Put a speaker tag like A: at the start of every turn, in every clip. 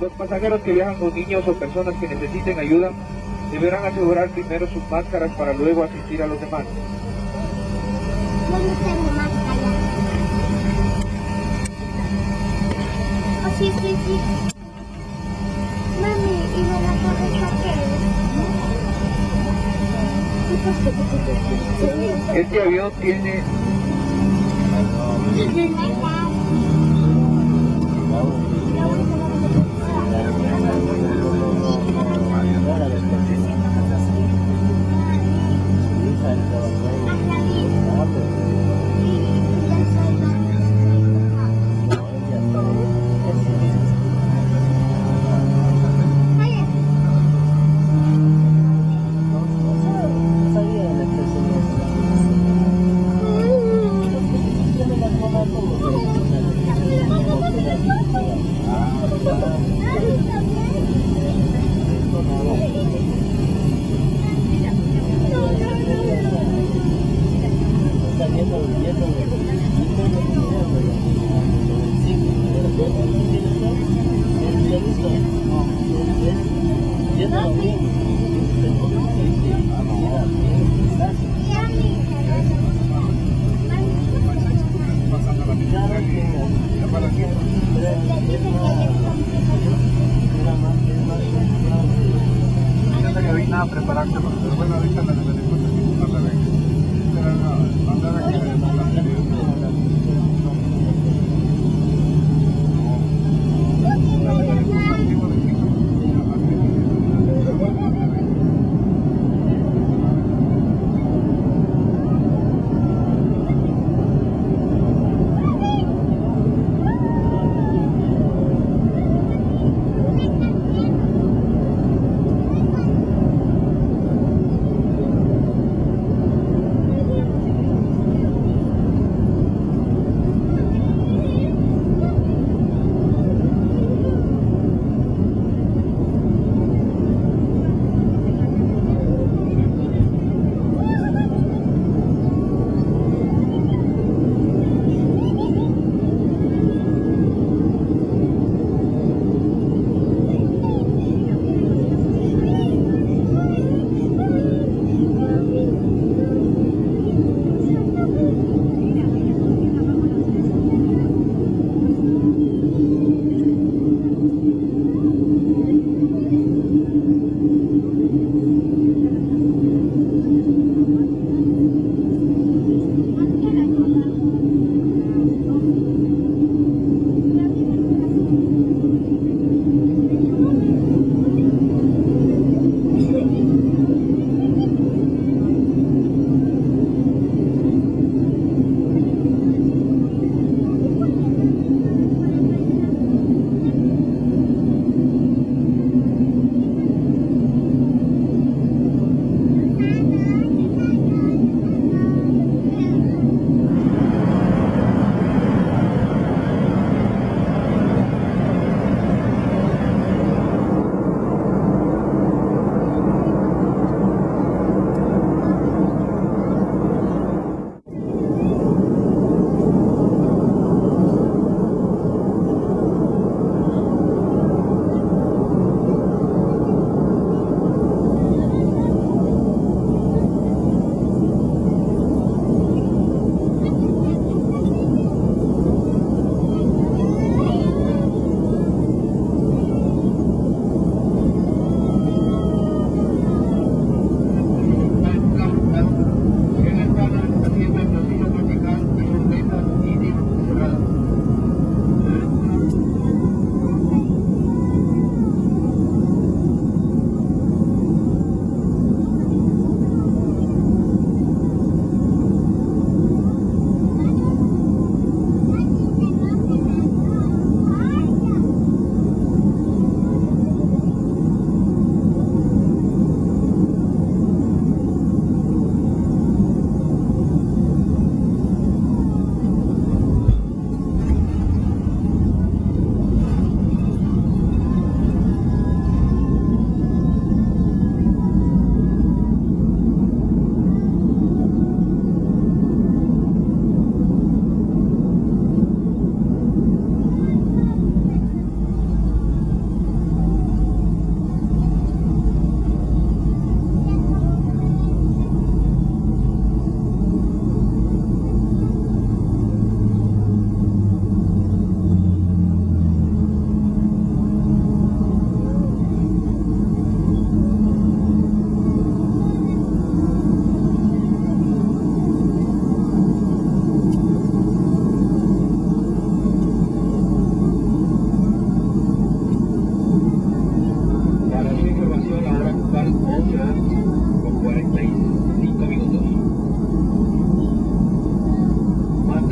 A: Los pasajeros que viajan con niños o personas que necesiten ayuda deberán asegurar primero sus máscaras para luego asistir a los demás. Tengo máscara. Oh, sí, sí, sí. Mami, ¿y de la qué Este avión tiene Fíjate que vine a prepararte bueno,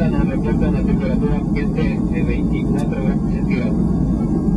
A: a reflejan la temperatura ambiente de 24 grados centígrados.